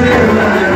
Brasil!